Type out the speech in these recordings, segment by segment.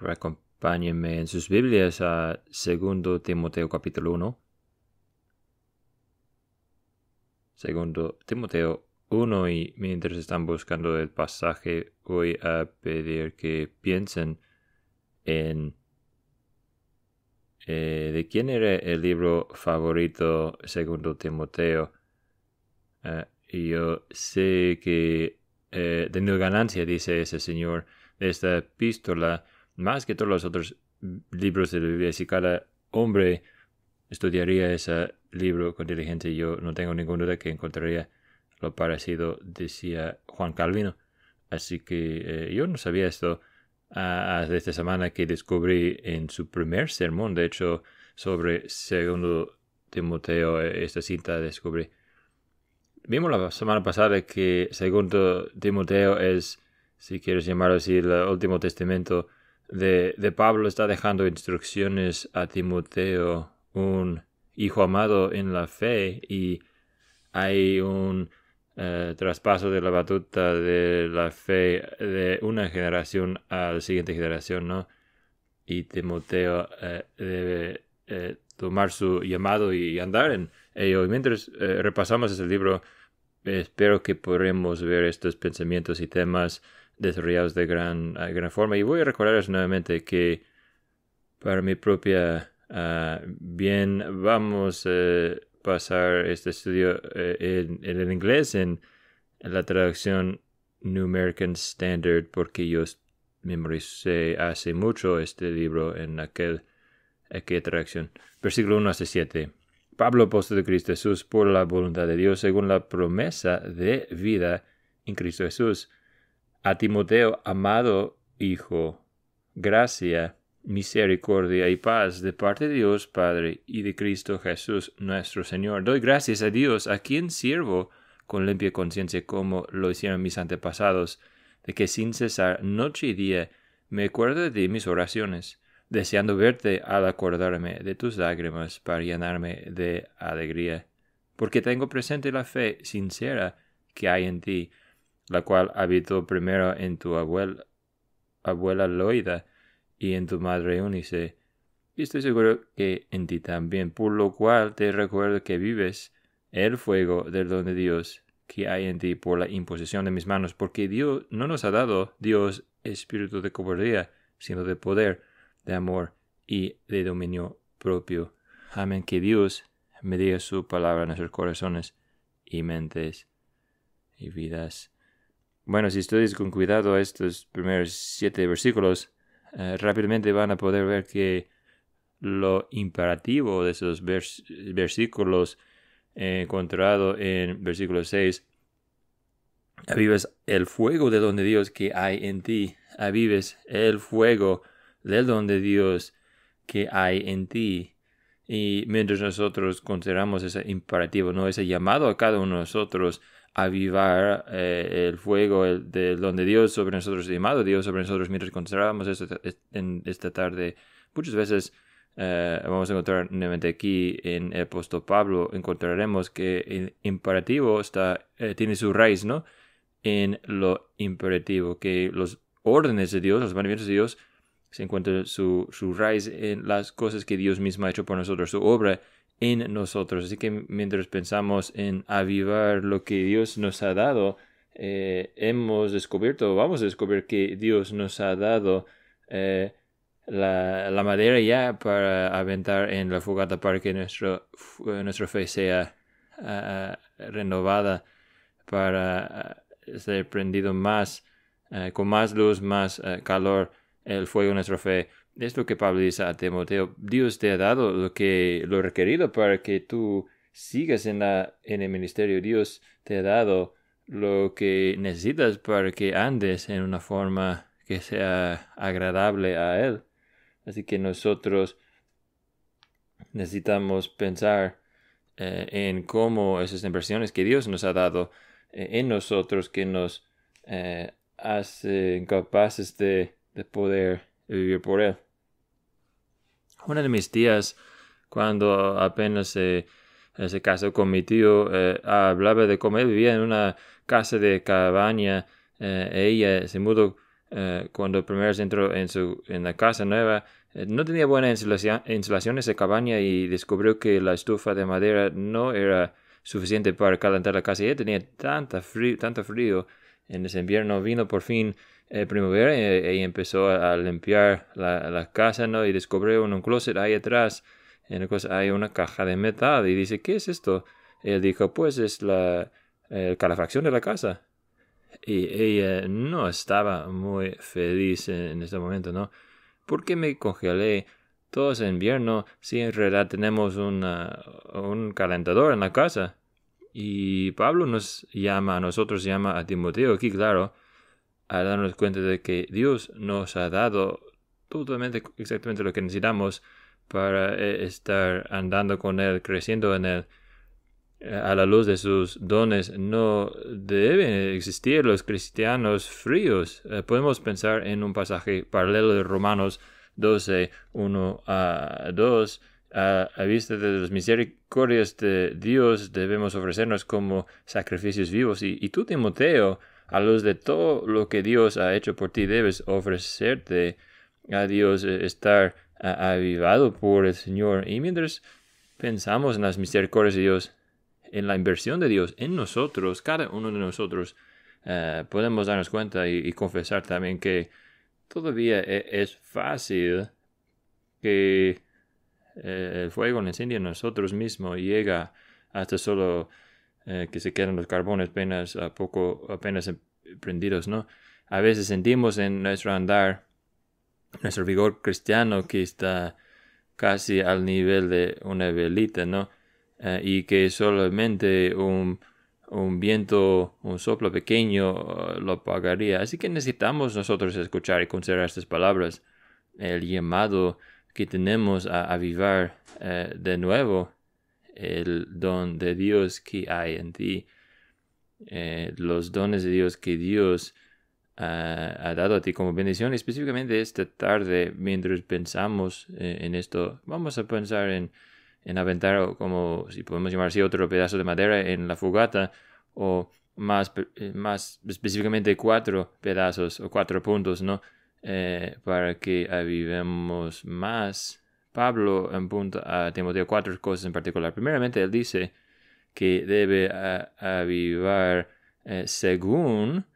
Acompáñenme en sus Biblias a 2 Timoteo capítulo 1. Segundo Timoteo 1 y mientras están buscando el pasaje voy a pedir que piensen en eh, de quién era el libro favorito segundo Timoteo. Y yo sé que eh, de ganancia, dice ese señor, de esta epístola, más que todos los otros libros de la Biblia, si cada hombre estudiaría ese libro con diligencia, yo no tengo ninguna duda que encontraría lo parecido, decía Juan Calvino. Así que yo no sabía esto de esta semana que descubrí en su primer sermón, de hecho, sobre segundo Timoteo, eh, esta cinta descubrí. Vimos la semana pasada que segundo Timoteo es, si quieres llamarlo así, el último testamento de, de Pablo, está dejando instrucciones a Timoteo, un hijo amado en la fe, y hay un eh, traspaso de la batuta de la fe de una generación a la siguiente generación, ¿no? Y Timoteo eh, debe eh, tomar su llamado y andar en ello. Y mientras repasamos ese libro, espero que podremos ver estos pensamientos y temas desarrollados de gran, gran forma. Y voy a recordarles nuevamente que para mi propia ah, bien vamos pasar este estudio eh, en, el inglés en, la traducción New American Standard porque yo memoricé hace mucho este libro en aquel, aquella traducción. Versículo 1 hasta 7. Pablo, apóstol de Cristo Jesús, por la voluntad de Dios, según la promesa de vida en Cristo Jesús. A Timoteo, amado Hijo, gracia misericordia y paz de parte de Dios Padre y de Cristo Jesús nuestro Señor. Doy gracias a Dios, a quien sirvo con limpia conciencia como lo hicieron mis antepasados, de que sin cesar noche y día me acuerdo de mis oraciones, deseando verte al acordarme de tus lágrimas para llenarme de alegría, porque tengo presente la fe sincera que hay en ti, la cual habitó primero en tu abuela, abuela Loida, y en tu madre Eunice. Y estoy seguro que en ti también, por lo cual te recuerdo que vives el fuego del don de Dios que hay en ti por la imposición de mis manos, porque Dios no nos ha dado Dios espíritu de cobardía, sino de poder, de amor y de dominio propio. Amén. Que Dios me diga su palabra en nuestros corazones y mentes y vidas. Bueno, si estudias con cuidado estos primeros siete versículos, eh, rápidamente van a poder ver que lo imperativo de esos versículos encontrado en versículo 6 avives el fuego de donde Dios que hay en ti. Avives el fuego del don de Dios que hay en ti y mientras nosotros consideramos ese imperativo no ese llamado a cada uno de nosotros avivar eh, el fuego el, de Dios sobre nosotros, llamado Dios sobre nosotros mientras consideramos esto en esta tarde. Muchas veces eh, vamos a encontrar nuevamente aquí en el apóstol Pablo, encontraremos que el imperativo está, eh, tiene su raíz, ¿no? En lo imperativo, que los órdenes de Dios, los mandamientos de Dios, se encuentra su, su raíz en las cosas que Dios mismo ha hecho por nosotros, su obra en nosotros. Así que mientras pensamos en avivar lo que Dios nos ha dado, eh, hemos descubierto, vamos a descubrir que Dios nos ha dado eh, la, madera ya para aventar en la fogata para que nuestro, nuestra fe sea ah, renovada, para ah, ser prendido más, eh, con más luz, más calor el fuego de nuestra fe es lo que Pablo dice a Timoteo, Dios te ha dado lo que lo requerido para que tú sigas en la en el ministerio. Dios te ha dado lo que necesitas para que andes en una forma que sea agradable a él. Así que nosotros necesitamos pensar eh, en cómo esas inversiones que Dios nos ha dado eh, en nosotros que nos eh, hacen capaces de, de poder vivir por él. Una de mis tías, cuando apenas se, se casó con mi tío, eh, hablaba de cómo él vivía en una casa de cabaña. Eh, ella se mudó eh, cuando primero entró en, su, en la casa nueva, eh, no tenía buena insulación, insulación esa cabaña y descubrió que la estufa de madera no era suficiente para calentar la casa. Ella tenía tanta frío, tanto frío en ese invierno. Vino por fin eh, primavera y, empezó a, limpiar la, la, casa, ¿no? Y descubrió en un closet ahí atrás, en el closet hay una caja de metal. Y dice, ¿qué es esto? él dijo, pues es la calefacción de la casa. Y ella no estaba muy feliz en, este momento, ¿no? ¿Por qué me congelé todo ese invierno si en realidad tenemos una, un calentador en la casa? Y Pablo nos llama, a nosotros llama a Timoteo aquí, claro, a darnos cuenta de que Dios nos ha dado totalmente exactamente lo que necesitamos para eh, estar andando con Él, creciendo en Él a la luz de sus dones no deben existir los cristianos fríos. Eh, podemos pensar en un pasaje paralelo de Romanos 12, 1 a 2. A, vista de las misericordias de Dios debemos ofrecernos como sacrificios vivos. Y, y tú, Timoteo, a luz de todo lo que Dios ha hecho por ti, debes ofrecerte a Dios, eh, estar avivado por el Señor. Y mientras pensamos en las misericordias de Dios, en la inversión de Dios en nosotros, cada uno de nosotros, eh, podemos darnos cuenta y, confesar también que todavía e, es, fácil que eh, el fuego en incendio en nosotros mismos llega hasta solo eh, que se quedan los carbones apenas a poco apenas prendidos, ¿no? A veces sentimos en nuestro andar nuestro vigor cristiano que está casi al nivel de una velita, ¿no? Eh, y que solamente un, un, viento, un soplo pequeño eh, lo apagaría. Así que necesitamos nosotros escuchar y considerar estas palabras, el llamado que tenemos a avivar de nuevo el don de Dios que hay en ti, los dones de Dios que Dios ha dado a ti como bendición. Específicamente esta tarde, mientras pensamos en esto, vamos a pensar en en aventar, como si podemos llamar así, otro pedazo de madera en la fogata, o más, eh, más específicamente cuatro pedazos o cuatro puntos, ¿no? Eh, para que avivemos más. Pablo apunta a Timoteo cuatro cosas en particular. Primeramente, él dice que debe avivar eh, según,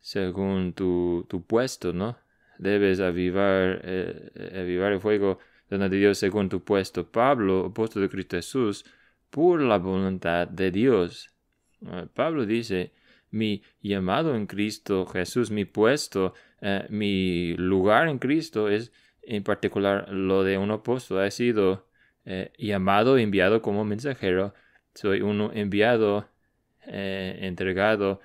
según tu, tu, puesto, ¿no? Debes avivar, avivar el fuego de Dios según tu puesto. Pablo, apóstol de Cristo Jesús, por la voluntad de Dios. Pablo dice, mi llamado en Cristo Jesús, mi puesto, eh, mi lugar en Cristo es en particular lo de un apóstol. Ha sido eh, llamado, enviado como mensajero. Soy uno enviado, eh, entregado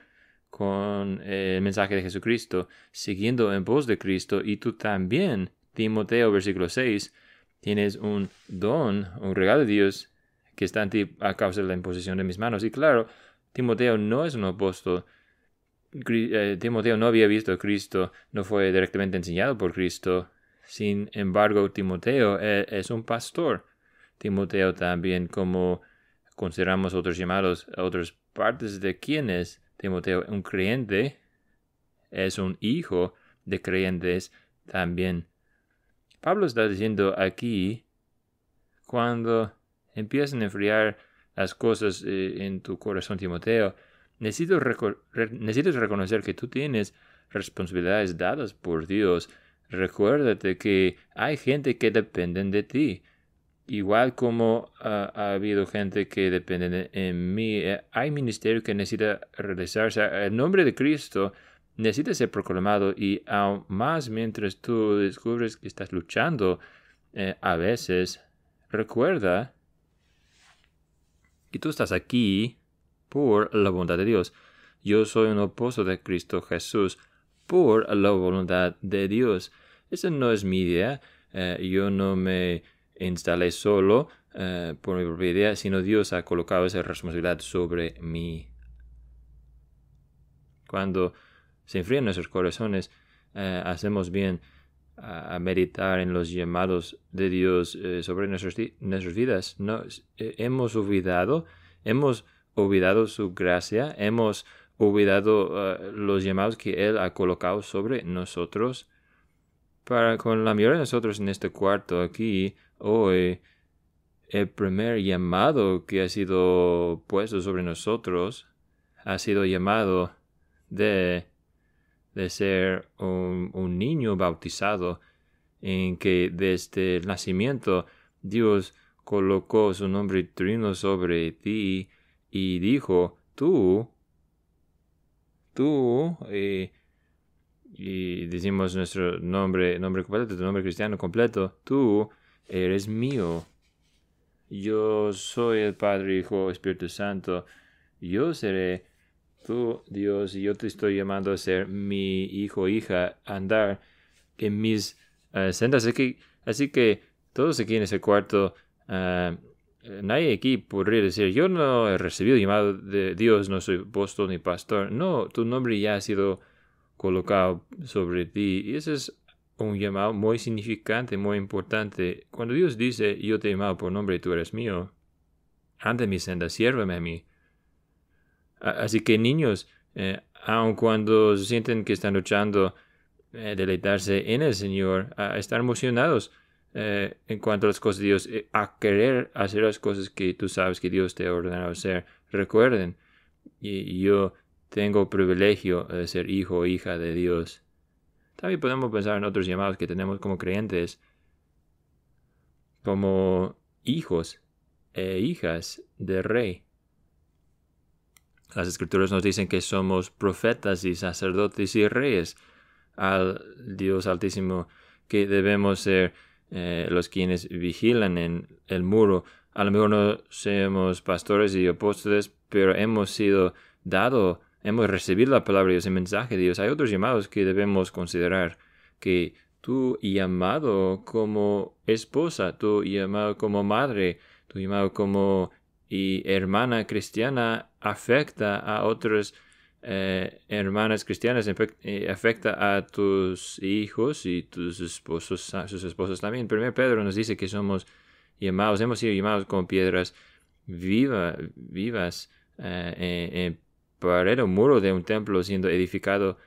con el mensaje de Jesucristo, siguiendo en pos de Cristo. Y tú también, Timoteo, versículo 6, tienes un don, un regalo de Dios que está en ti a causa de la imposición de mis manos. Y claro, Timoteo no es un apóstol. Eh, Timoteo no había visto a Cristo, no fue directamente enseñado por Cristo. Sin embargo, Timoteo eh, es un pastor. Timoteo también, como consideramos otros llamados, otras partes de quién es Timoteo, un creyente, es un hijo de creyentes también. Pablo está diciendo aquí, cuando empiezan a enfriar las cosas eh, en tu corazón, Timoteo, necesitas reconocer que tú tienes responsabilidades dadas por Dios. Recuérdate que hay gente que depende de ti. Igual como ha habido gente que depende de mí, eh, hay ministerio que necesita realizarse. El nombre de Cristo necesita ser proclamado y aún más mientras tú descubres que estás luchando eh, a veces, recuerda que tú estás aquí por la voluntad de Dios. Yo soy un oposo de Cristo Jesús por la voluntad de Dios. Esa no es mi idea. Eh, yo no me instalé solo eh, por mi propia idea, sino Dios ha colocado esa responsabilidad sobre mí. Cuando se enfrían nuestros corazones, eh, hacemos bien a, meditar en los llamados de Dios sobre nuestras, nuestras vidas. No, hemos olvidado, hemos olvidado su gracia, hemos olvidado los llamados que Él ha colocado sobre nosotros. Para con la mayoría de nosotros en este cuarto aquí, hoy, el primer llamado que ha sido puesto sobre nosotros ha sido llamado de, de ser un, niño bautizado en que desde el nacimiento Dios colocó su nombre trino sobre ti y dijo, tú, tú, eh, y decimos nuestro nombre, nombre completo, tu nombre cristiano completo, tú eres mío. Yo soy el Padre, Hijo, Espíritu Santo. Yo seré tú, Dios, y yo te estoy llamando a ser mi hijo, hija, andar en mis uh, sendas. Así que, así que todos aquí en ese cuarto, uh, nadie aquí podría decir, yo no he recibido llamado de Dios, no soy apóstol ni pastor. No, tu nombre ya ha sido colocado sobre ti. Y ese es un llamado muy significante, muy importante. Cuando Dios dice, yo te he llamado por nombre y tú eres mío, ante mi senda, sírveme a mí. Así que niños, eh, aun cuando sienten que están luchando, eh, deleitarse en el Señor, a estar emocionados eh, en cuanto a las cosas de Dios, eh, a querer hacer las cosas que tú sabes que Dios te ha ordenado hacer. Recuerden, y yo tengo privilegio de ser hijo o hija de Dios. También podemos pensar en otros llamados que tenemos como creyentes, como hijos e hijas del rey. Las escrituras nos dicen que somos profetas y sacerdotes y reyes al Dios Altísimo, que debemos ser eh, los quienes vigilan en el muro. A lo mejor no somos pastores y apóstoles, pero hemos sido dados hemos recibido la palabra Dios, el mensaje de Dios, hay otros llamados que debemos considerar que tu llamado como esposa, tu llamado como madre, tu llamado como y hermana cristiana afecta a otras eh, hermanas cristianas, eh, afecta a tus hijos y tus esposos, sus esposos también. Primero Pedro nos dice que somos llamados, hemos sido llamados como piedras viva, vivas eh, para un muro de un templo siendo edificado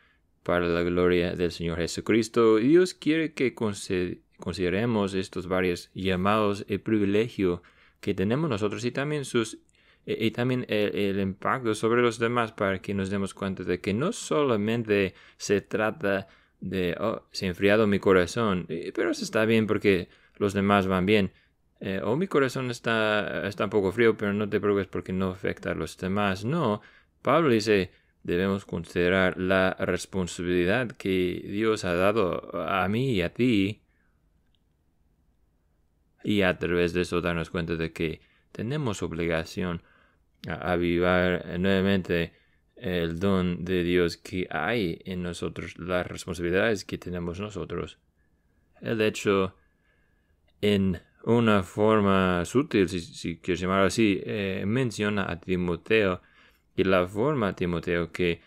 para la gloria del Señor Jesucristo. Dios quiere que consideremos estos varios llamados y privilegio que tenemos nosotros y también sus y también el, impacto sobre los demás para que nos demos cuenta de que no solamente se trata de oh, se ha enfriado mi corazón, pero eso está bien porque los demás van bien. Eh, o oh, mi corazón está, está un poco frío, pero no te preocupes porque no afecta a los demás. No, Pablo dice, debemos considerar la responsabilidad que Dios ha dado a mí y a ti y a través de eso darnos cuenta de que tenemos obligación a avivar nuevamente el don de Dios que hay en nosotros, las responsabilidades que tenemos nosotros. El hecho, en una forma sutil, si, quieres llamarlo así, eh, menciona a Timoteo y la forma, Timoteo, que,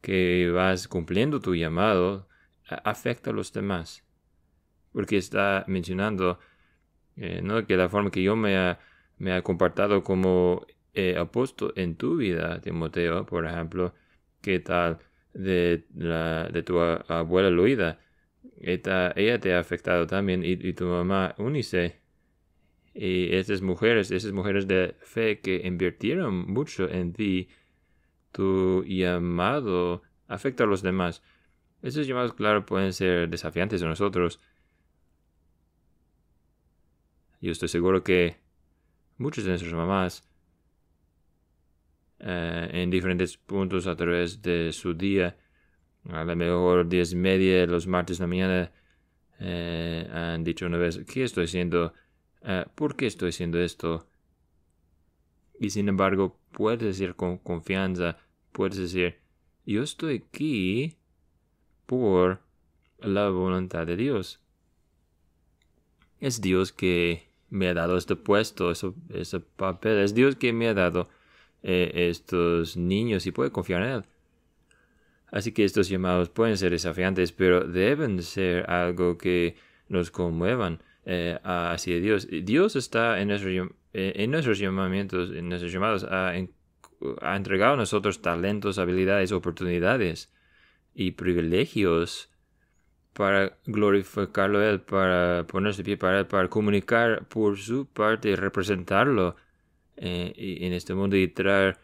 que vas cumpliendo tu llamado afecta a los demás. Porque está mencionando eh, ¿no? que la forma que yo me ha, me ha comportado como eh, apóstol en tu vida, Timoteo, por ejemplo, ¿qué tal de, la, de tu abuela Luida? Ella te ha afectado también y, y tu mamá Unice. Y esas mujeres, esas mujeres de fe que invirtieron mucho en ti, tu llamado afecta a los demás. Esos llamados, claro, pueden ser desafiantes a nosotros. Yo estoy seguro que muchos de nuestras mamás, eh, en diferentes puntos a través de su día, a lo mejor diez y media, los martes de la mañana, eh, han dicho una vez, ¿qué estoy haciendo? Eh, ¿Por qué estoy haciendo esto? Y sin embargo, puedes decir con confianza, puedes decir, yo estoy aquí por la voluntad de Dios. Es Dios que me ha dado este puesto, ese, papel. Es Dios que me ha dado eh, estos niños y puede confiar en Él. Así que estos llamados pueden ser desafiantes, pero deben ser algo que nos conmuevan eh, hacia Dios. Dios está en, nuestro, eh, en nuestros llamamientos, en nuestros llamados a ha entregado a nosotros talentos, habilidades, oportunidades y privilegios para glorificarlo a Él, para ponerse de pie para Él, para comunicar por su parte y representarlo eh, en este mundo y traer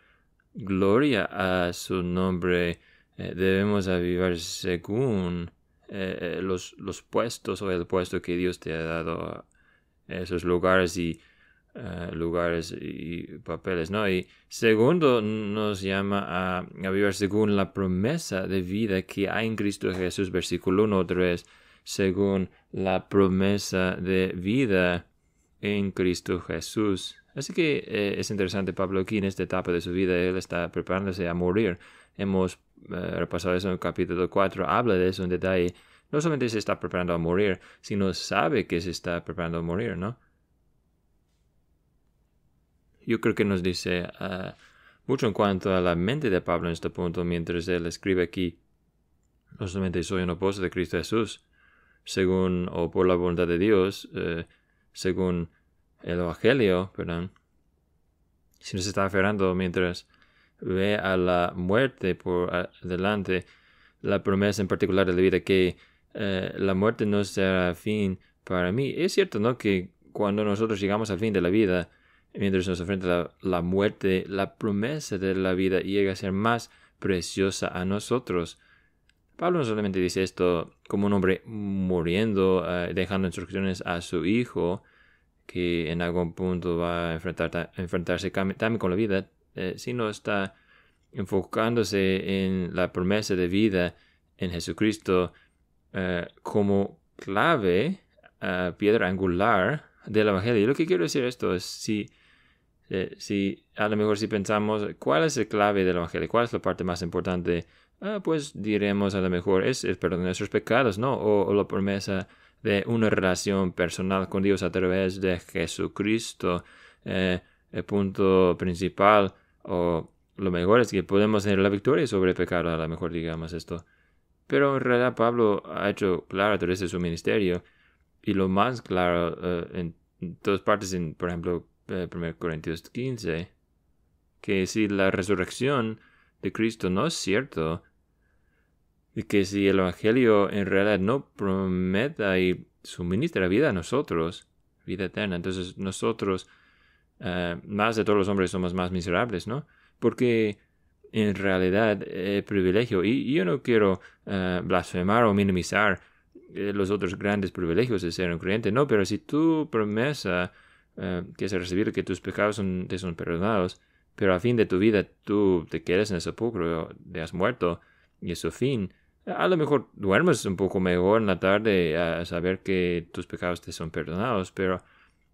gloria a su nombre. Eh, debemos avivar según eh, los, los puestos o el puesto que Dios te ha dado a esos lugares y eh, lugares y papeles, ¿no? Y segundo, nos llama a, vivir según la promesa de vida que hay en Cristo Jesús, versículo 1 otra vez, según la promesa de vida en Cristo Jesús. Así que eh, es interesante Pablo aquí en esta etapa de su vida, él está preparándose a morir. Hemos eh, repasado eso en el capítulo 4, habla de eso en detalle. No solamente se está preparando a morir, sino sabe que se está preparando a morir, ¿no? Yo creo que nos dice ah, mucho en cuanto a la mente de Pablo en este punto, mientras él escribe aquí, no solamente soy un apóstol de Cristo Jesús, según o por la voluntad de Dios, eh, según el Evangelio, perdón, sino se está aferrando mientras ve a la muerte por delante, la promesa en particular de la vida, que eh, la muerte no será fin para mí. Es cierto, ¿no? Que cuando nosotros llegamos al fin de la vida, mientras nos enfrenta la, muerte, la promesa de la vida llega a ser más preciosa a nosotros. Pablo no solamente dice esto como un hombre muriendo, eh, dejando instrucciones a su hijo, que en algún punto va a, enfrentar, enfrentarse también con la vida, eh, sino está enfocándose en la promesa de vida en Jesucristo eh, como clave, piedra angular del Evangelio. Y lo que quiero decir esto es, si eh, si a lo mejor si pensamos cuál es la clave del Evangelio, cuál es la parte más importante, ah, pues diremos a lo mejor es el perdón de nuestros pecados, ¿no? O, la promesa de una relación personal con Dios a través de Jesucristo. Eh, el punto principal o lo mejor es que podemos tener la victoria sobre el pecado, a lo mejor digamos esto. Pero en realidad Pablo ha hecho claro a través de su ministerio y lo más claro eh, en todas partes, en, por ejemplo, 1 eh, Corintios 15, que si la resurrección de Cristo no es cierto, y que si el Evangelio en realidad no prometa y suministra vida a nosotros, vida eterna, entonces nosotros, eh, más de todos los hombres, somos más miserables, ¿no? Porque en realidad el privilegio, y yo no quiero eh, blasfemar o minimizar los otros grandes privilegios de ser un creyente, no, pero si tu promesa eh, que es recibir que tus pecados son, te son perdonados, pero a fin de tu vida tú te quedas en el sepulcro, te has muerto, y es su fin. A lo mejor duermes un poco mejor en la tarde a saber que tus pecados te son perdonados, pero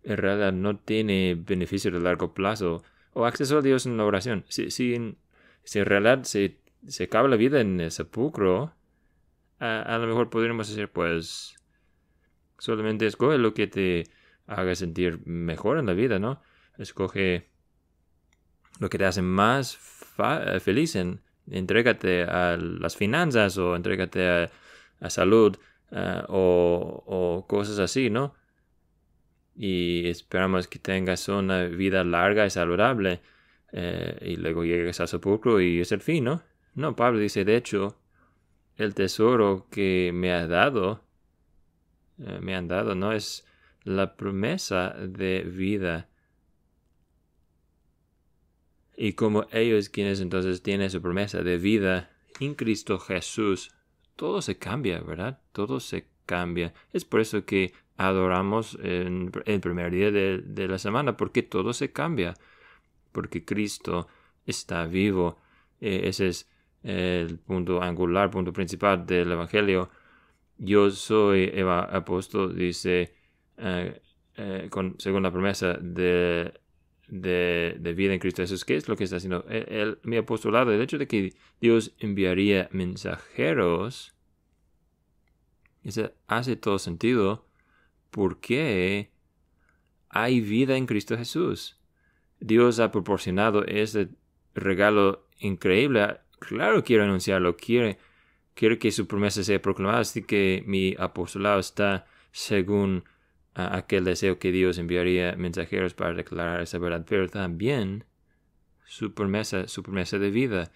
en realidad no tiene beneficio de largo plazo o acceso a Dios en la oración. Si, si en realidad se, se acaba la vida en el sepulcro, a, a lo mejor podríamos decir, pues, solamente escoge lo que te haga sentir mejor en la vida, ¿no? Escoge lo que te hace más feliz en entrégate a las finanzas o entrégate a, salud eh, o, cosas así, ¿no? Y esperamos que tengas una vida larga y saludable eh, y luego llegues a sepulcro y es el fin, ¿no? No, Pablo dice, de hecho, el tesoro que me ha dado, eh, me han dado, no es la promesa de vida. Y como ellos quienes entonces tienen su promesa de vida en Cristo Jesús, todo se cambia, ¿verdad? Todo se cambia. Es por eso que adoramos en el primer día de, la semana, porque todo se cambia. Porque Cristo está vivo. E, ese es el punto angular, punto principal del Evangelio. Yo soy apóstol, dice eh, eh, con, según la promesa de, de, vida en Cristo Jesús. ¿Qué es lo que está haciendo? El, mi apostolado, el hecho de que Dios enviaría mensajeros, hace todo sentido porque hay vida en Cristo Jesús. Dios ha proporcionado ese regalo increíble. Claro, quiero anunciarlo, quiere que su promesa sea proclamada, así que mi apostolado está según aquel deseo que Dios enviaría mensajeros para declarar esa verdad, pero también su promesa, su promesa de vida.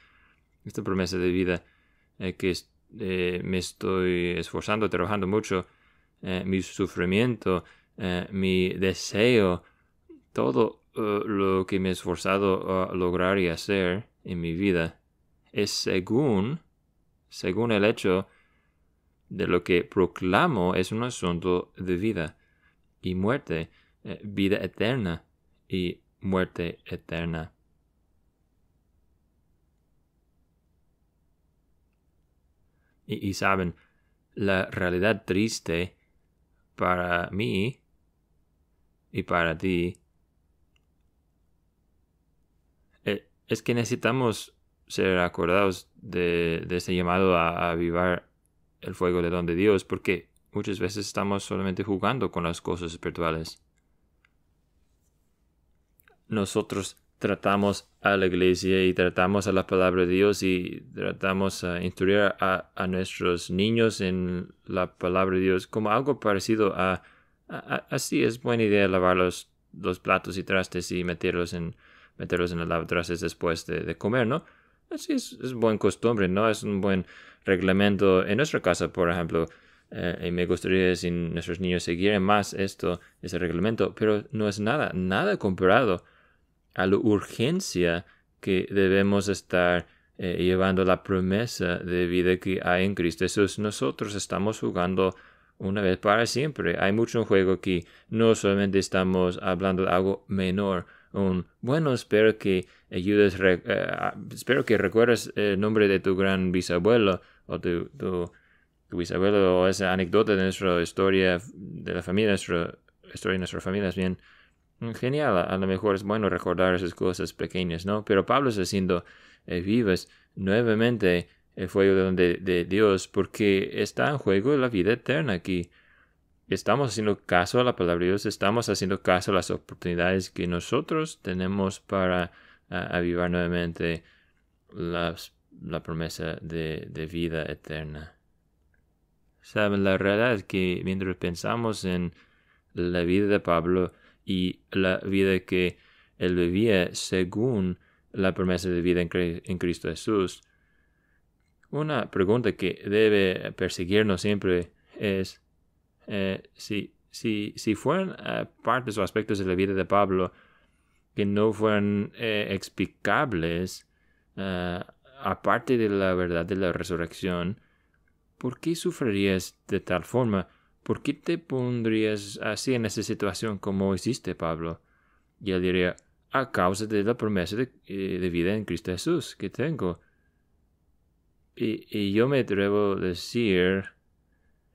Esta promesa de vida eh, que eh, me estoy esforzando, trabajando mucho, eh, mi sufrimiento, mi deseo, todo lo que me he esforzado a lograr y hacer en mi vida es según, según el hecho de lo que proclamo es un asunto de vida y muerte, vida eterna y muerte eterna. Y, saben, la realidad triste para mí y para ti eh, es que necesitamos ser acordados de, de ese llamado a, avivar el fuego de don de Dios, porque muchas veces estamos solamente jugando con las cosas espirituales. Nosotros tratamos a la iglesia y tratamos a la palabra de Dios y tratamos a instruir a, nuestros niños en la palabra de Dios como algo parecido a, así es buena idea lavar los, los, platos y trastes y meterlos en meterlos en el lavatrastes después de, comer, ¿no? Así es, es buen costumbre, ¿no? Es un buen reglamento en nuestra casa, por ejemplo. Eh, y me gustaría si nuestros niños siguieran más esto, ese reglamento, pero no es nada, nada comparado a la urgencia que debemos estar eh, llevando la promesa de vida que hay en Cristo Jesús. Nosotros estamos jugando una vez para siempre. Hay mucho en juego aquí. No solamente estamos hablando de algo menor. Un, bueno, espero que ayudes, eh, espero que recuerdes el nombre de tu gran bisabuelo o tu, tu, bisabuelo o esa anécdota de nuestra historia de la familia, nuestra historia de nuestra familia es bien genial, a, lo mejor es bueno recordar esas cosas pequeñas, ¿no? Pero Pablo está haciendo eh, vivas nuevamente el fuego de, de Dios porque está en juego la vida eterna aquí. Estamos haciendo caso a la palabra de Dios, estamos haciendo caso a las oportunidades que nosotros tenemos para avivar nuevamente la promesa de, de vida eterna. Saben, la realidad es que mientras pensamos en la vida de Pablo, y la vida que él vivía según la promesa de vida en, Cristo Jesús. Una pregunta que debe perseguirnos siempre es eh, si, si, si fueran eh, partes o aspectos de la vida de Pablo que no fueran eh, explicables aparte de la verdad de la resurrección, ¿por qué sufrirías de tal forma? ¿por qué te pondrías así en esa situación como hiciste, Pablo? Y él diría, a causa de la promesa de, eh, vida en Cristo Jesús que tengo. Y, yo me atrevo a decir,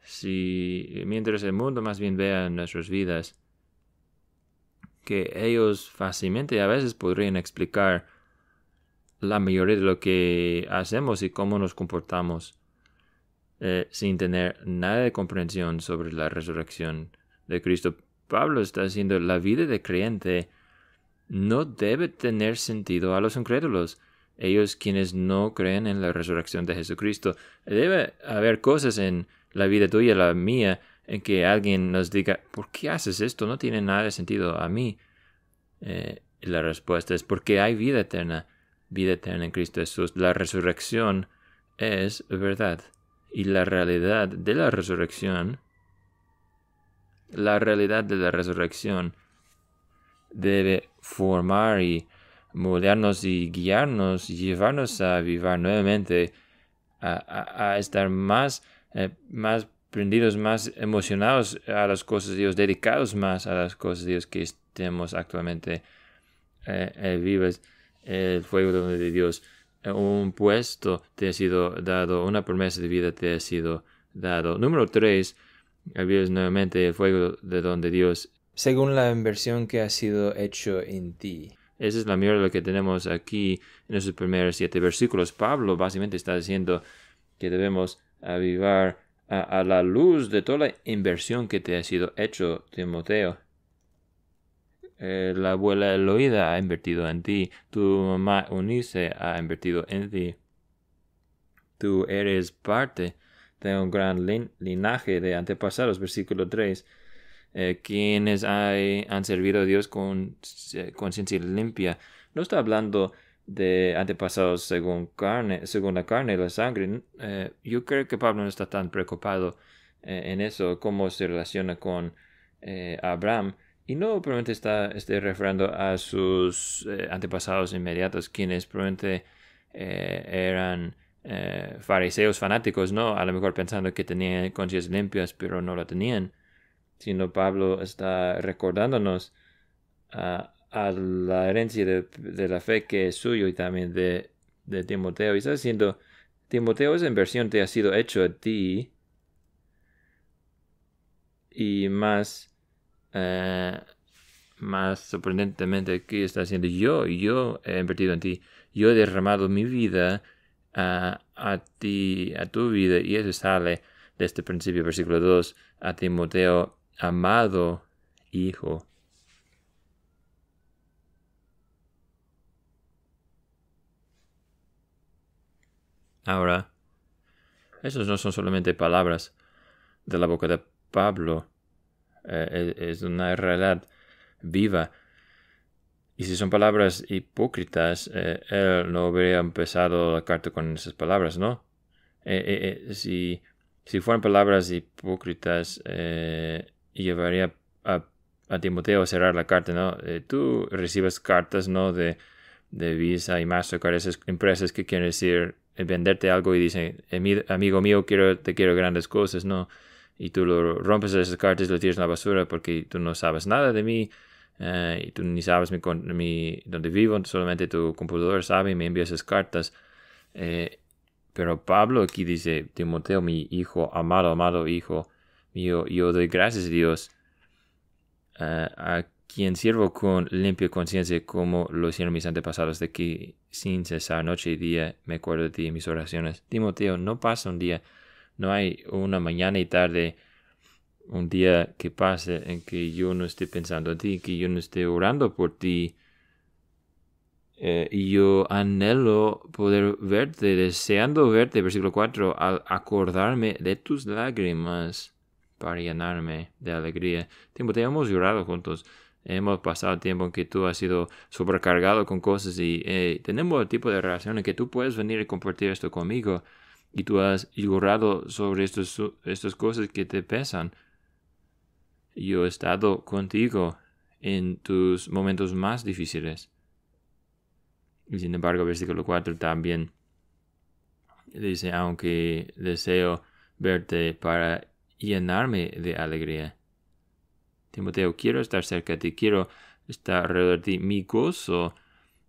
si mientras el mundo más bien vea nuestras vidas, que ellos fácilmente a veces podrían explicar la mayoría de lo que hacemos y cómo nos comportamos. Eh, sin tener nada de comprensión sobre la resurrección de Cristo. Pablo está diciendo la vida de creyente no debe tener sentido a los incrédulos, ellos quienes no creen en la resurrección de Jesucristo. Debe haber cosas en la vida tuya, la mía, en que alguien nos diga, ¿por qué haces esto? No tiene nada de sentido a mí. Eh, la respuesta es porque hay vida eterna, vida eterna en Cristo Jesús. La resurrección es verdad y la realidad de la resurrección, la realidad de la resurrección debe formar y moldearnos y guiarnos, llevarnos a vivir nuevamente, a, estar más, eh, más prendidos, más emocionados a las cosas de Dios, dedicados más a las cosas de Dios que estemos actualmente eh, eh, vivas, el fuego de Dios un puesto te ha sido dado, una promesa de vida te ha sido dado. Número tres, avives nuevamente el fuego de donde Dios. Según la inversión que ha sido hecho en ti. Esa es la mierda que tenemos aquí en esos primeros siete versículos. Pablo básicamente está diciendo que debemos avivar a, a la luz de toda la inversión que te ha sido hecho, Timoteo. Eh, la abuela Eloída ha invertido en ti, tu mamá Unice ha invertido en ti. Tú eres parte de un gran linaje de antepasados, versículo 3, eh, quienes han servido a Dios con conciencia limpia. No está hablando de antepasados según carne, según la carne y la sangre. Eh, yo creo que Pablo no está tan preocupado eh, en eso, cómo se relaciona con eh, Abraham. Y no probablemente está este, refiriendo a sus antepasados inmediatos, quienes probablemente eran fariseos fanáticos, ¿no? A lo mejor pensando que tenían conciencias limpias, pero no lo tenían. Sino Pablo está recordándonos a la herencia de, la fe que es suyo y también de, de Timoteo. Y está diciendo, Timoteo, esa inversión te ha sido hecho a ti. Y más, eh, más sorprendentemente aquí está diciendo, yo, yo he invertido en ti. Yo he derramado mi vida a, a ti, a tu vida. Y eso sale de este principio, versículo 2, a Timoteo, amado hijo. Ahora, esos no son solamente palabras de la boca de Pablo, eh, es una realidad viva. Y si son palabras hipócritas, eh, él no habría empezado la carta con esas palabras, ¿no? Eh, si, si fueran palabras hipócritas, llevaría a, Timoteo a cerrar la carta, ¿no? tú recibes cartas, ¿no? De, de Visa y Mastercard, esas empresas que quieren decir venderte algo y dicen, amigo mío, quiero, te quiero grandes cosas, ¿no? Y tú lo rompes esas cartas y lo tiras en la basura porque tú no sabes nada de mí eh, y tú ni sabes mi, mi, dónde vivo, solamente tu computador sabe y me envía esas cartas. Eh, pero Pablo aquí dice, Timoteo, mi hijo, amado, amado hijo mío, yo doy gracias a Dios eh, a quien sirvo con limpia conciencia como lo hicieron mis antepasados, de que sin cesar noche y día me acuerdo de ti en mis oraciones. Timoteo, no pasa un día, no hay una mañana y tarde, un día que pase en que yo no esté pensando en ti, que yo no esté orando por ti. Eh, y yo anhelo poder verte, deseando verte, versículo 4, al acordarme de tus lágrimas para llenarme de alegría. Timoteo, hemos llorado juntos hemos pasado tiempo en que tú has sido sobrecargado con cosas y eh, tenemos el tipo de relación en que tú puedes venir y compartir esto conmigo y tú has llorado sobre estos, estas cosas que te pesan. Yo he estado contigo en tus momentos más difíciles. Y sin embargo, versículo 4 también dice, aunque deseo verte para llenarme de alegría. Timoteo, quiero estar cerca de ti, quiero estar alrededor de ti. Mi gozo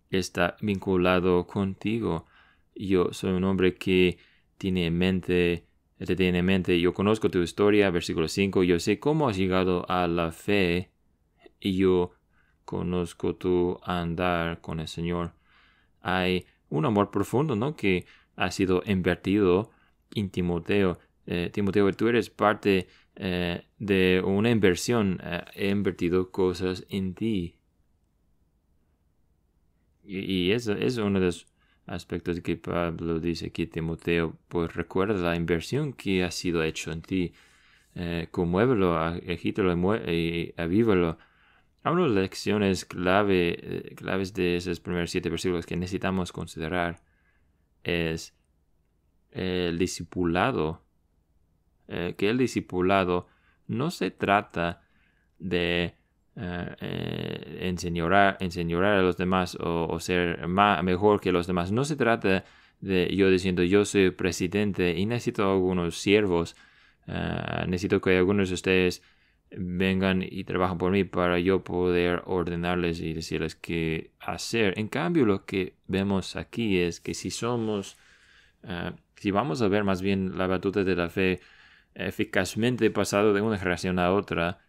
está vinculado contigo. Yo soy un hombre que tiene en mente, te tiene en mente, yo conozco tu historia, versículo 5, yo sé cómo has llegado a la fe y yo conozco tu andar con el Señor. Hay un amor profundo, ¿no? Que ha sido invertido en Timoteo. Eh, Timoteo, tú eres parte eh, de una inversión, eh, he invertido cosas en ti. Y, eso es uno de los aspectos que Pablo dice aquí, Timoteo, pues recuerda la inversión que ha sido hecho en ti. Eh, conmuévelo, agítalo y avívalo. Hay unas lecciones clave, eh, claves de esos primeros siete versículos que necesitamos considerar. Es el discipulado eh, que el discipulado no se trata de eh, eh, enseñorar, a los demás o, ser mejor que los demás. No se trata de yo diciendo yo soy presidente y necesito algunos siervos. necesito que algunos de ustedes vengan y trabajen por mí para yo poder ordenarles y decirles qué hacer. En cambio, lo que vemos aquí es que si somos, si vamos a ver más bien la batuta de la fe eficazmente pasado de una generación a otra,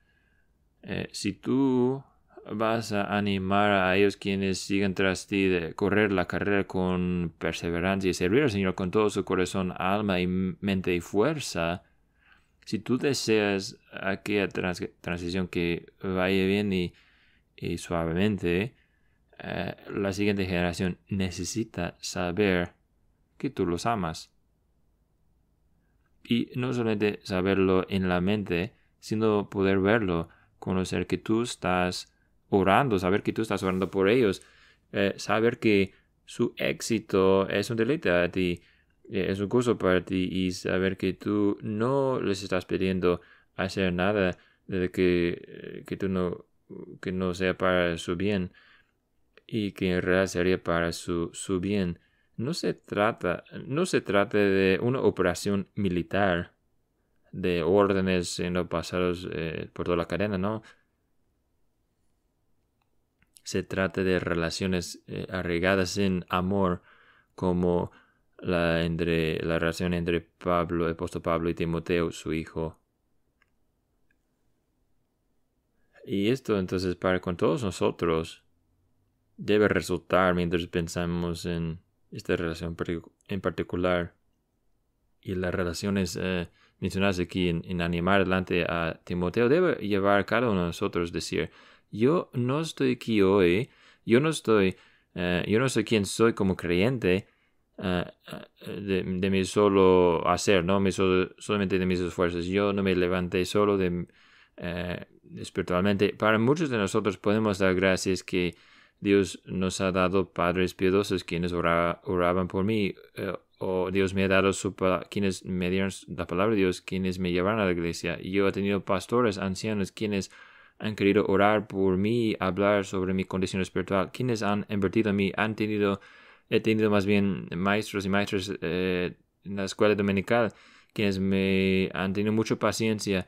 eh, si tú vas a animar a ellos quienes siguen tras ti de correr la carrera con perseverancia y servir al Señor con todo su corazón, alma y mente y fuerza, si tú deseas aquella transición que vaya bien y, suavemente, eh, la siguiente generación necesita saber que tú los amas. Y no solamente saberlo en la mente, sino poder verlo, conocer que tú estás orando, saber que tú estás orando por ellos, eh, saber que su éxito es un deleite a ti, es un gusto para ti y saber que tú no les estás pidiendo hacer nada de que, que tú no, que no sea para su bien y que en realidad sería para su, su bien. No se trata, no se trata de una operación militar de órdenes siendo pasados eh, por toda la cadena, no. Se trata de relaciones eh, arraigadas en amor, como la, entre, la relación entre Pablo, el apóstol Pablo y Timoteo, su hijo. Y esto entonces para con todos nosotros debe resultar mientras pensamos en esta relación en particular y las relaciones eh, mencionadas aquí en, animar adelante a Timoteo debe llevar a cada uno de nosotros decir yo no estoy aquí hoy yo no estoy eh, yo no sé quién soy como creyente eh, de, de, mi solo hacer no mi solamente de mis esfuerzos. Yo no me levanté solo espiritualmente. Para muchos de nosotros podemos dar gracias que Dios nos ha dado padres piadosos quienes oraban por mí, eh, o Dios me ha dado su quienes me dieron la palabra de Dios, quienes me llevaron a la iglesia. Y yo he tenido pastores, ancianos, quienes han querido orar por mí, hablar sobre mi condición espiritual, quienes han invertido en mí, han tenido, he tenido más bien maestros y maestras eh, en la escuela dominical, quienes me han tenido mucha paciencia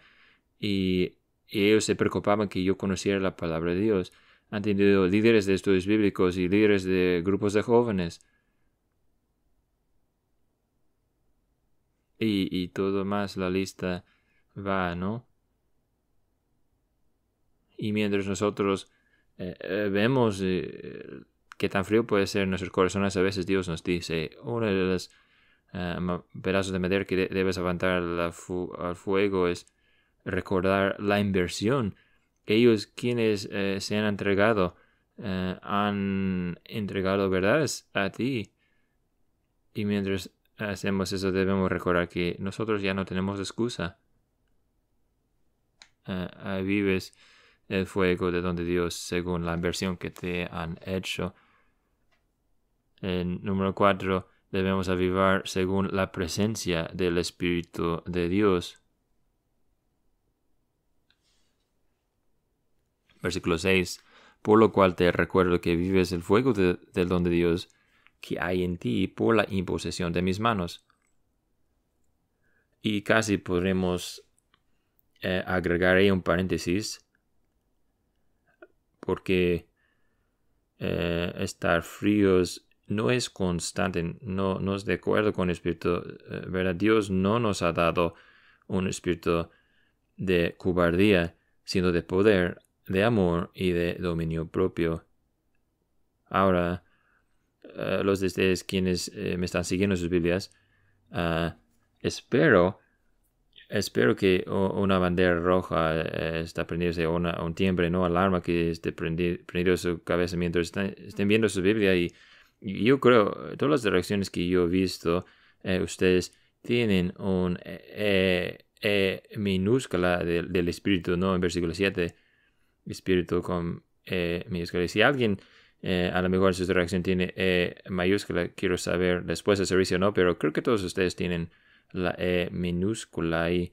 y ellos se preocupaban que yo conociera la palabra de Dios han tenido líderes de estudios bíblicos y líderes de grupos de jóvenes. Y, todo más la lista va, ¿no? Y mientras nosotros eh, eh, vemos eh, qué tan frío puede ser nuestros corazones, a veces Dios nos dice, uno de los pedazos de madera que debes avanzar al fuego es recordar la inversión ellos quienes se han entregado han entregado verdades a ti. Y mientras hacemos eso debemos recordar que nosotros ya no tenemos excusa. Uh, vives el fuego de donde Dios según la inversión que te han hecho. En número cuatro, debemos avivar según la presencia del Espíritu de Dios. Versículo 6. Por lo cual te recuerdo que vives el fuego del don de Dios que hay en ti por la imposición de mis manos. Y casi podremos eh, agregar ahí un paréntesis porque eh, estar fríos no es constante, no, no es de acuerdo con el espíritu. Eh, ¿verdad? Dios no nos ha dado un espíritu de cobardía, sino de poder, de amor y de dominio propio. Ahora, eh, los de ustedes quienes eh, me están siguiendo sus Biblias, ah, espero, espero que una bandera roja eh, está prendiéndose, un timbre, no alarma que esté prendido, su cabeza mientras estén, viendo su Biblia. Y, yo creo, todas las direcciones que yo he visto, ustedes tienen un e, minúscula del, del Espíritu, ¿no? En versículo 7 espíritu con minúscula. Si alguien eh, a lo mejor su reacción tiene E mayúscula, quiero saber después del servicio no, pero creo que todos ustedes tienen la E minúscula y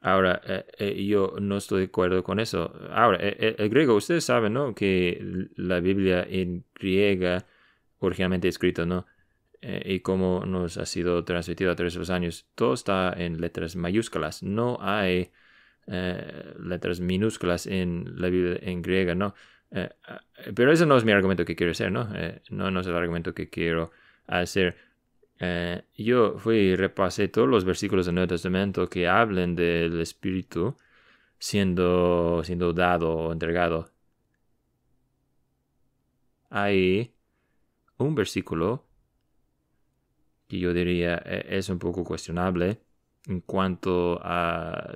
ahora eh, yo no estoy de acuerdo con eso. Ahora, el griego, ustedes saben, ¿no? Que la Biblia en griega, originalmente escrito, ¿no? y cómo nos ha sido transmitido a través de los años, todo está en letras mayúsculas. No hay letras minúsculas en la Biblia en griega, ¿no? Eh, eh, pero eso no es mi argumento que quiero hacer, ¿no? no, no es el argumento que quiero hacer. yo fui y repasé todos los versículos del Nuevo Testamento que hablen del Espíritu siendo, siendo dado o entregado. Hay un versículo que yo diría es un poco cuestionable en cuanto a,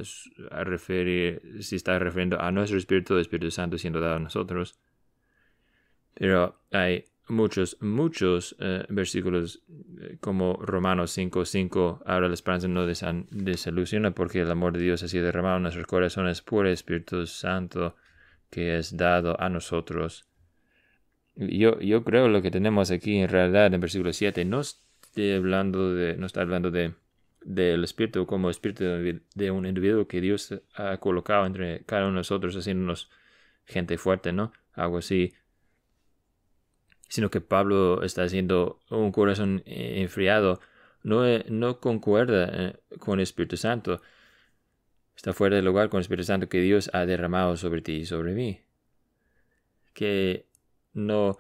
referir, si está refiriendo a nuestro Espíritu, el Espíritu Santo siendo dado a nosotros. Pero hay muchos, muchos eh, versículos eh, como Romanos 5.5, ahora la esperanza no desilusiona porque el amor de Dios ha sido derramado en nuestros corazones por el Espíritu Santo que es dado a nosotros. yo, yo creo lo que tenemos aquí en realidad en versículo 7 no está hablando de, no está hablando de del espíritu como espíritu de un individuo que Dios ha colocado entre cada uno de nosotros haciéndonos gente fuerte, ¿no? Algo así. Sino que Pablo está haciendo un corazón enfriado. No, eh, no concuerda eh, con el Espíritu Santo. Está fuera del lugar con el Espíritu Santo que Dios ha derramado sobre ti y sobre mí. Que no,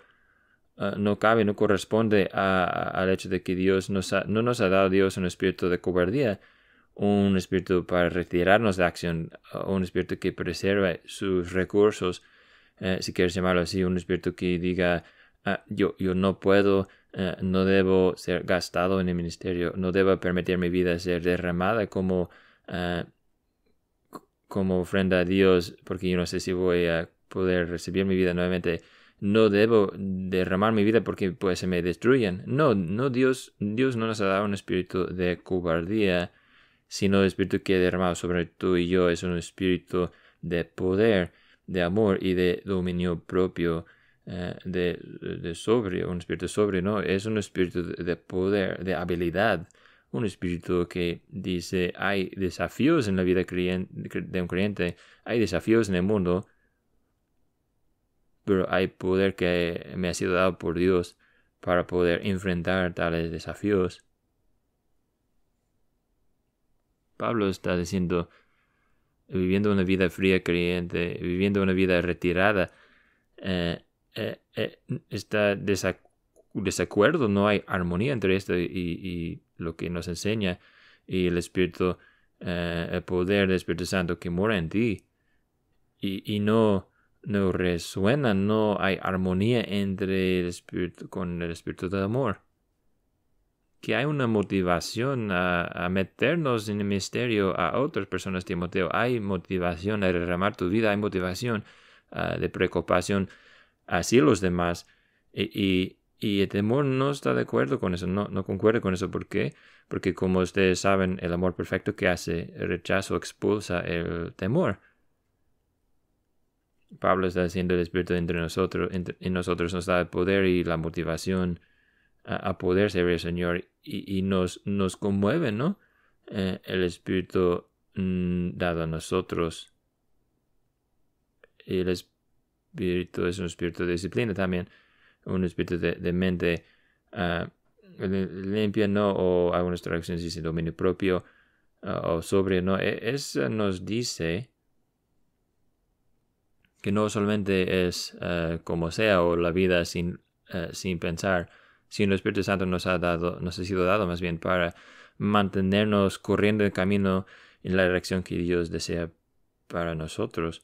ah, no cabe, no corresponde al hecho de que Dios nos no nos ha dado Dios un espíritu de cobardía, un espíritu para retirarnos de acción, un espíritu que preserva sus recursos, eh, si quieres llamarlo así, un espíritu que diga, ah, yo, yo no puedo, eh, no debo ser gastado en el ministerio, no debo permitir mi vida ser derramada como, como ofrenda a Dios, porque yo no sé si voy a poder recibir mi vida nuevamente no debo derramar mi vida porque pues se me destruyen. No, no Dios, Dios no nos ha dado un espíritu de cobardía, sino el espíritu que ha derramado sobre tú y yo es un espíritu de poder, de amor y de dominio propio, eh, de, de sobrio, un espíritu sobrio, no, es un espíritu de poder, de habilidad, un espíritu que dice hay desafíos en la vida de un creyente, hay desafíos en el mundo, pero hay poder que me ha sido dado por Dios para poder enfrentar tales desafíos. Pablo está diciendo, viviendo una vida fría creyente, viviendo una vida retirada, eh, eh, eh, está desacuerdo, no hay armonía entre esto y, lo que nos enseña y el Espíritu, el poder del Espíritu Santo que mora en ti. Y, y no, no resuena, no hay armonía entre el espíritu con el espíritu del amor. Que hay una motivación a, meternos en el misterio a otras personas, Timoteo. Hay motivación a derramar tu vida, hay motivación ah, de preocupación hacia los demás. Y, y, el temor no está de acuerdo con eso, no, no concuerda con eso. ¿Por qué? Porque como ustedes saben, el amor perfecto que hace el rechazo expulsa el temor. Pablo está haciendo el Espíritu entre nosotros, en nosotros nos da el poder y la motivación a, poder servir al Señor y, nos, nos conmueve, ¿no? Eh, el Espíritu mm, dado a nosotros. Y el Espíritu es un espíritu de disciplina también, un espíritu de, mente uh, limpia, ¿no? O algunas traducciones dicen dominio propio ah, o sobre, ¿no? E, eso nos dice que no solamente es eh, como sea o la vida sin, eh, sin pensar, sino el Espíritu Santo nos ha dado, nos ha sido dado más bien para mantenernos corriendo el camino en la dirección que Dios desea para nosotros.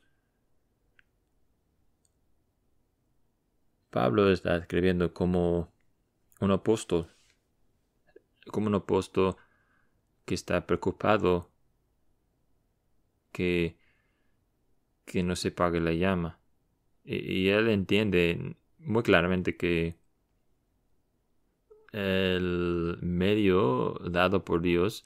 Pablo está escribiendo como un apóstol, como un apóstol que está preocupado que que no se pague la llama. Y, él entiende muy claramente que el medio dado por Dios,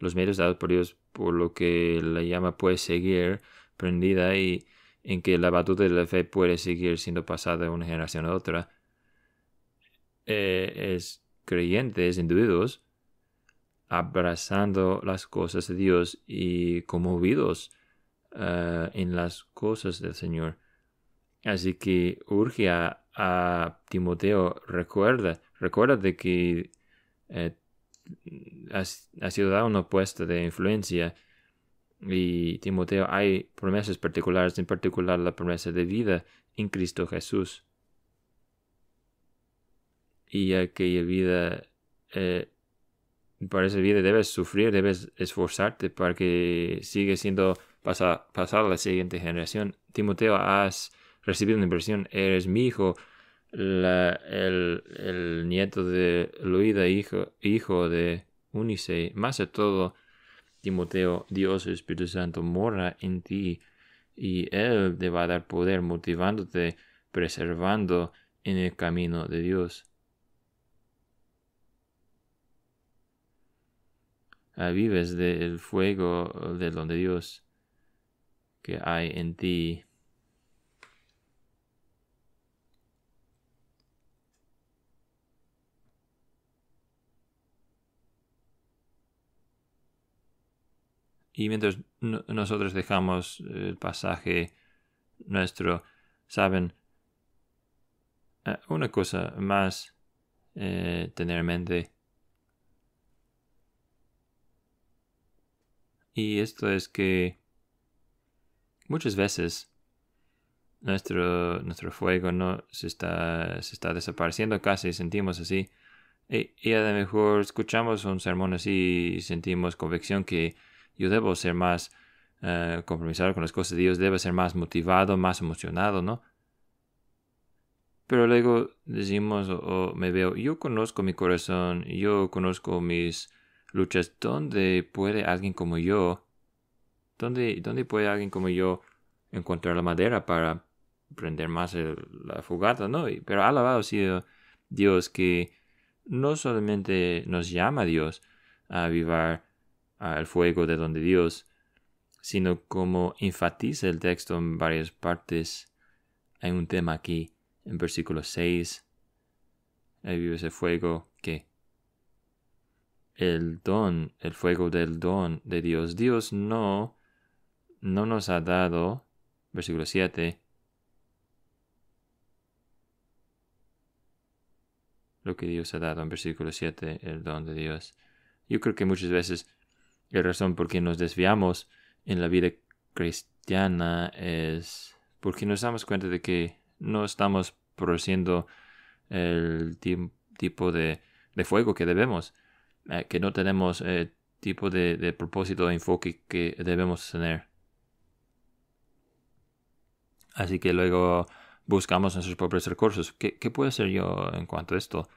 los medios dados por Dios, por lo que la llama puede seguir prendida y en que la batuta de la fe puede seguir siendo pasada de una generación a otra, eh, es creyentes, individuos, abrazando las cosas de Dios y conmovidos Ah, en las cosas del Señor. Así que urge a, Timoteo, recuerda, recuerda de que eh, ha sido dado una puesta de influencia y Timoteo hay promesas particulares, en particular la promesa de vida en Cristo Jesús. Y aquella vida, eh, para esa vida debes sufrir, debes esforzarte para que siga siendo pasar, pasar a la siguiente generación. Timoteo, has recibido una inversión, eres mi hijo, el, nieto de Luida, hijo, hijo de Unice. Más de todo, Timoteo, Dios, el Espíritu Santo, mora en ti y Él te va a dar poder motivándote, preservando en el camino de Dios. Ah, vives del fuego de donde Dios que hay en ti. Y mientras nosotros dejamos el pasaje nuestro, saben, eh, una cosa más eh, tener en mente. Y esto es que muchas veces nuestro, nuestro fuego no se está, se está desapareciendo casi, sentimos así. Y, a lo mejor escuchamos un sermón así y sentimos convicción que yo debo ser más uh, compromisado con las cosas de Dios, debo ser más motivado, más emocionado, ¿no? Pero luego decimos o, me veo, yo conozco mi corazón, yo conozco mis luchas, ¿dónde puede alguien como yo, dónde, dónde puede alguien como yo encontrar la madera para prender más la fogata, ¿no? Pero alabado sea Dios que no solamente nos llama Dios a avivar al fuego de donde Dios, sino como enfatiza el texto en varias partes. Hay un tema aquí, en versículo 6. Ahí vive ese fuego que el don, el fuego del don de Dios. Dios no, no nos ha dado, versículo 7, lo que Dios ha dado en versículo 7, el don de Dios. Yo creo que muchas veces la razón por qué nos desviamos en la vida cristiana es porque nos damos cuenta de que no estamos produciendo el tipo de, fuego que debemos, eh, que no tenemos el eh, tipo de, propósito o enfoque que debemos tener. Así que luego buscamos nuestros propios recursos. ¿Qué, qué puedo hacer yo en cuanto a esto?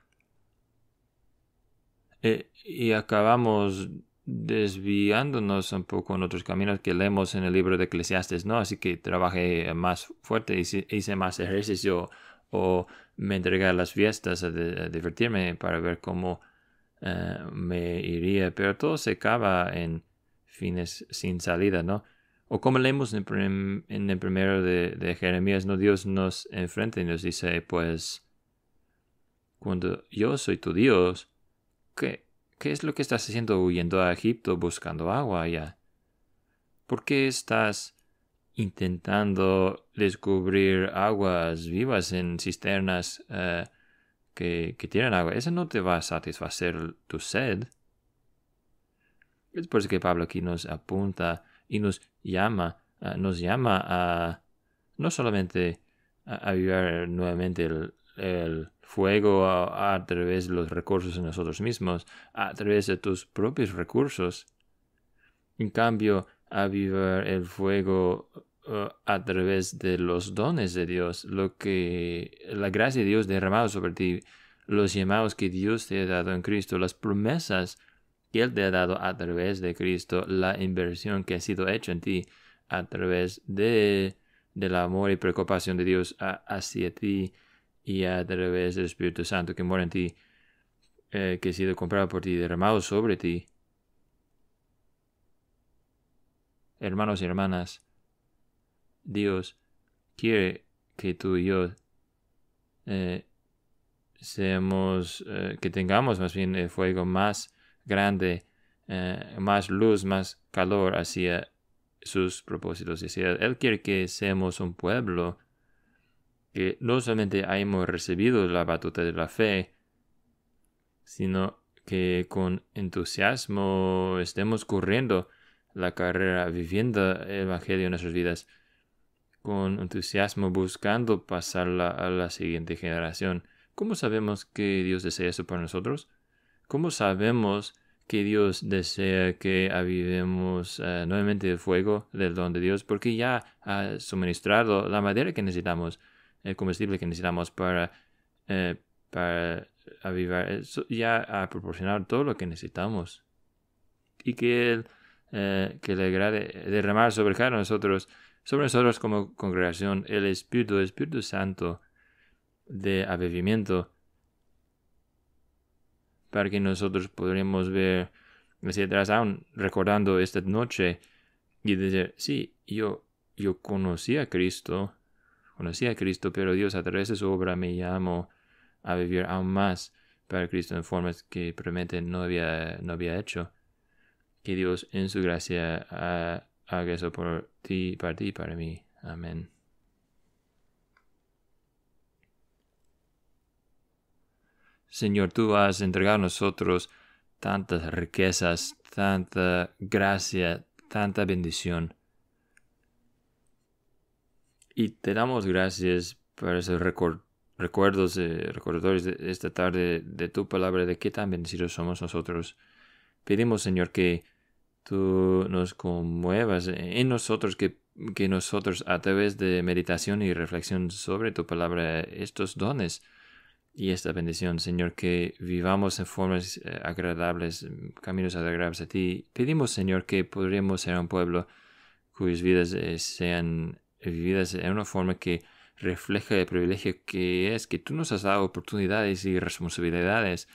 Eh, y acabamos desviándonos un poco en otros caminos que leemos en el libro de Eclesiastes, ¿no? Así que trabajé más fuerte, hice, hice más ejercicio o me entregué a las fiestas a, divertirme para ver cómo eh, me iría, pero todo se acaba en fines sin salida, ¿no? O como leemos en, el primero de, Jeremías, ¿no? Dios nos enfrenta y nos dice, pues, cuando yo soy tu Dios, ¿qué, es lo que estás haciendo huyendo a Egipto buscando agua allá? ¿Por qué estás intentando descubrir aguas vivas en cisternas eh, que, que, tienen agua? Eso no te va a satisfacer tu sed. Es por eso que Pablo aquí nos apunta y nos llama, ah, nos llama a no solamente a avivar nuevamente el, fuego a, través de los recursos de nosotros mismos, a través de tus propios recursos. En cambio, avivar el fuego uh, a través de los dones de Dios, lo que la gracia de Dios derramado sobre ti, los llamados que Dios te ha dado en Cristo, las promesas que Él te ha dado a través de Cristo, la inversión que ha sido hecha en ti a través de del amor y preocupación de Dios hacia ti y a través del Espíritu Santo que mora en ti, eh, que ha sido comprado por ti, derramado sobre ti. Hermanos y hermanas, Dios quiere que tú y yo eh, seamos, eh, que tengamos más bien el fuego más grande, eh, más luz, más calor hacia sus propósitos. Él quiere que seamos un pueblo que no solamente hayamos recibido la batuta de la fe, sino que con entusiasmo estemos corriendo la carrera, viviendo el Evangelio en nuestras vidas, con entusiasmo buscando pasarla a la siguiente generación. ¿Cómo sabemos que Dios desea eso para nosotros? ¿Cómo sabemos que Dios desea que avivemos eh, nuevamente el fuego del don de Dios? Porque ya ha suministrado la madera que necesitamos, el combustible que necesitamos para, eh, para avivar. Ya ha proporcionado todo lo que necesitamos. Y que Él, eh, que le agrade derramar sobre cada nosotros, sobre nosotros como congregación, el Espíritu, el Espíritu Santo de avivamiento para que nosotros podremos ver hacia atrás aún recordando esta noche y decir, sí, yo, yo conocí a Cristo, conocí a Cristo, pero Dios a través de su obra me llamó a vivir aún más para Cristo en formas que probablemente no había, no había hecho. Que Dios en su gracia haga eso por ti, para ti para mí. Amén. Señor, tú has entregado a nosotros tantas riquezas, tanta gracia, tanta bendición. Y te damos gracias por esos recuerdos, recordadores de esta tarde de tu palabra, de qué tan bendecidos somos nosotros. Pedimos, Señor, que tú nos conmuevas en nosotros, que, que nosotros a través de meditación y reflexión sobre tu palabra, estos dones, y esta bendición, Señor, que vivamos en formas eh, agradables, caminos agradables a ti. Pedimos, Señor, que podríamos ser un pueblo cuyas vidas eh, sean vividas en una forma que refleje el privilegio que es que tú nos has dado oportunidades y responsabilidades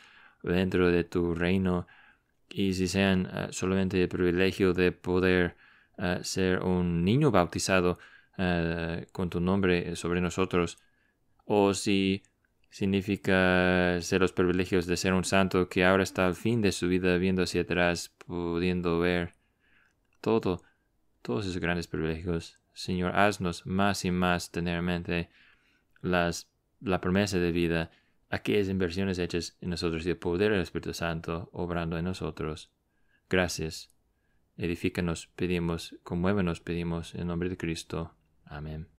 dentro de tu reino y si sean eh, solamente el privilegio de poder ser un niño bautizado con tu nombre sobre nosotros o si significa ser los privilegios de ser un santo que ahora está al fin de su vida viendo hacia atrás, pudiendo ver todo, todos esos grandes privilegios. Señor, haznos más y más tener en mente las, la promesa de vida, aquellas inversiones hechas en nosotros y el poder del Espíritu Santo obrando en nosotros. Gracias. Edifícanos, pedimos, conmuévenos, pedimos, en nombre de Cristo. Amén.